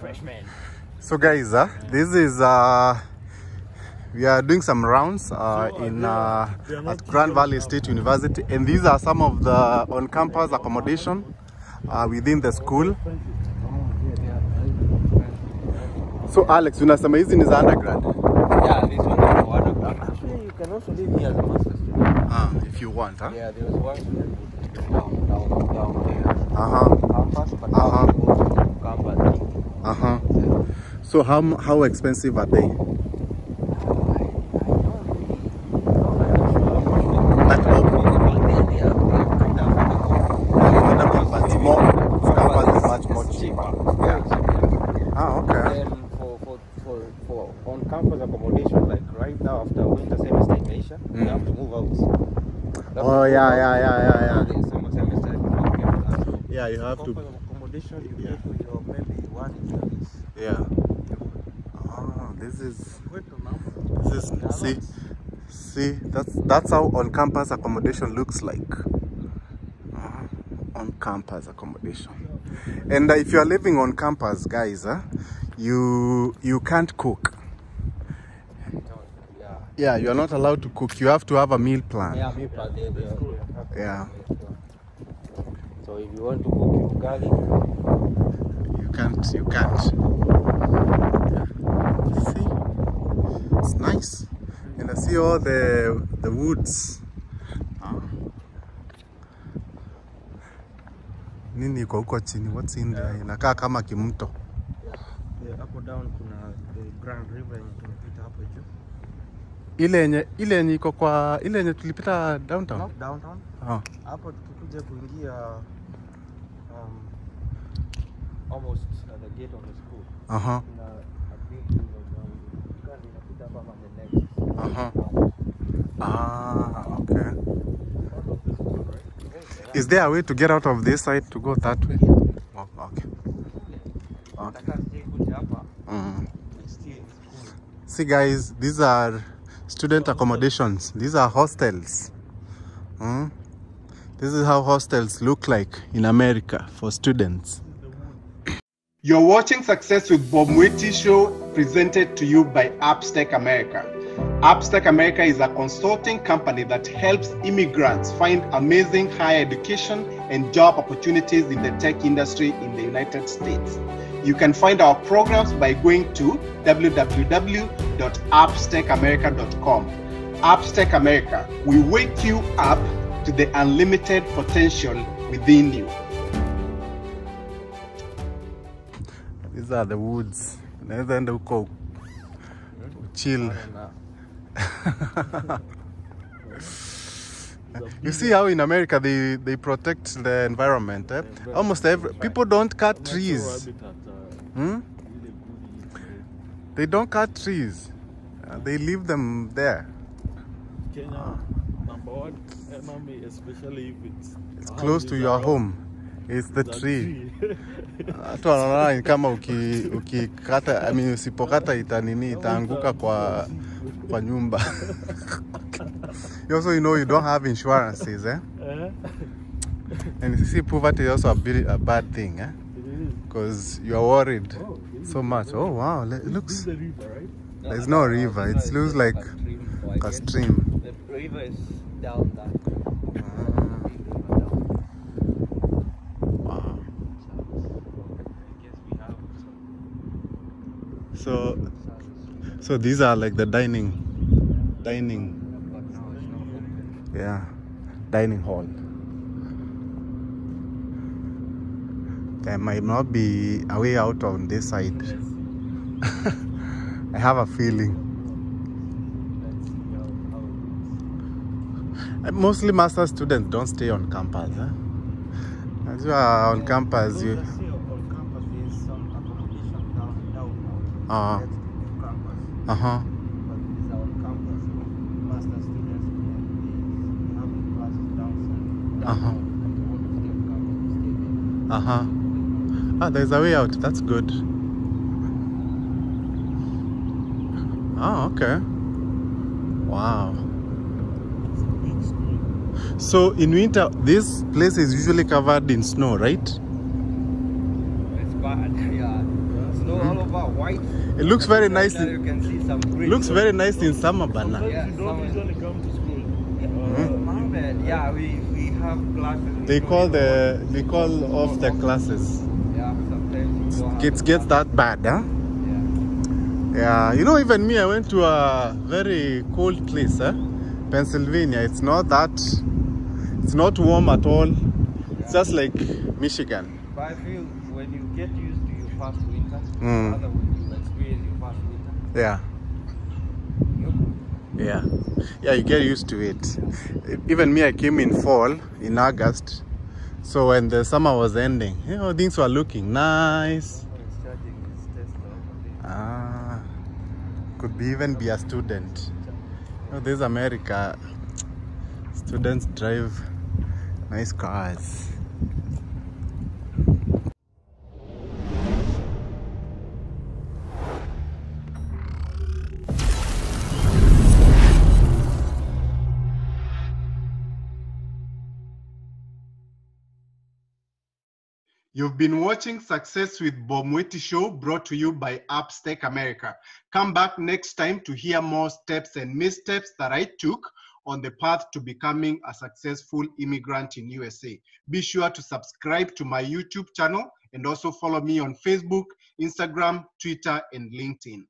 freshmen. So guys, uh, this is uh, we are doing some rounds uh, in uh, at Grand Valley State University, and these are some of the on-campus accommodation uh, within the school. So Alex, unasema hizi ni za undergrad? Yeah, this one is for undergrad. Actually, you can also live here as a master's student. Ah, if you want, huh? Yeah, there was one student down, down, down there. Uh-huh. Campus, but Uh-huh. now we go to campus. thing. Uh-huh. So how how expensive are they? But more much more. Yeah. Ah, okay. For, for, for, for on-campus accommodation, like right now after winter semester in Asia, Mm. you have to move out. Oh, yeah, yeah, yeah, yeah, yeah. The summer semester before you get to that. Yeah, you have to. Campus accommodation, you Yeah. pay for your maybe one years. Yeah. Oh, this is Wait a number. this is see see that's that's how on-campus accommodation looks like. Ah, on-campus accommodation. And uh, if you are living on campus, guys, uh, you you can't cook. Yeah. Yeah, you are not allowed to cook. You have to have a meal plan. Yeah, people are there. they are- they have to- Yeah. So if you want to cook your garlic, You can't. You can't. Yeah. See, it's nice, and I see all the the woods. Ah. Nini iko huko chini? What's in there? Inakaa kama kimto. up hapo down kuna the Grand River yenye tumepita hapo juu. Ile yenye ile yenye iko kwa ile yenye tulipita downtown. No, downtown. Ah. Hapo tukikuja kuingia almost at the gate of the school. Aha. Kuna a big river down there. Grand inapita hapa ama the next. Aha. town. Ah, okay. Part of the school, right? Is there a way to get out of this side to go that way? Oh, okay. Okay. Nataka sije kuja hapa, Mm. I still in school. See, guys, these are student accommodations. These are hostels. Hmm? This is how hostels look like in America for students. You're watching Success with Bob Mwiti show presented to you by Appstec America. Appstec America is a consulting company that helps immigrants find amazing higher education and job opportunities in the tech industry in the United States. You can find our programs by going to www.appstecamerica.com. Appstec America, we wake you up to the unlimited potential within you. These are the woods. Unaweza enda huko chill. You see how in America they, they protect the environment. Eh? Almost every people don't cut trees. Hmm? They don't cut trees. Uh, they leave them there. Kenya, number one especially if it's, It's close to your home. It's the tree. Watu wanaona ni kama uki- ukikata, I mean, usipokata itanini itaanguka kwa kwa nyumba. you also you know you don't have insurances, eh? Eh? And you see poverty is also a, bit, a bad thing, eh? Because you are worried Oh, so much. Oh wow, it This looks is the river, right? There's no river. It looks like a stream. The river is down that. So so these are like the dining dining yeah dining hall. There might not be a way out on this side. I have a feeling. Mostly master students don't stay on campus. Eh? As you are on campus, you Because I see on campus there's some accommodation down down now. Next campus. uh huh. But these are campus. Master students they have classes downside. Uh-huh. now, and they want to stay on campus, they stay there. Uh huh. Ah, there's a way out. That's good. Oh, okay. Wow. It's a big school. So in winter, this place is usually covered in snow, right? It's bad, yeah. Snow white. It looks very nice. Now you In, can see some green. looks very nice in summer, bana. Sometimes Yeah, you don't someone- usually come to school. My bad. Yeah, we, we have classes. They call the they call off the classes. Yeah, sometimes you don't have It gets that bad, huh? Yeah. Yeah, you know, even me, I went to a very cold place, eh? Pennsylvania. It's not that, it's not warm at all. It's just like Michigan. But I feel when you get used to your first winter, Mm. when you experience your winter, Yeah, yeah, yeah. You get used to it. Even me, I came in fall in August, so when the summer was ending, you know, things were looking nice. someone is charging his Tesla over there. Ah, could be even be a student. Oh, this America. Students drive nice cars. You've been watching Success with Bob Show brought to you by Appstec America. Come back next time to hear more steps and missteps that I took on the path to becoming a successful immigrant in USA. Be sure to subscribe to my YouTube channel and also follow me on Facebook, Instagram, Twitter, and LinkedIn.